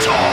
Battle!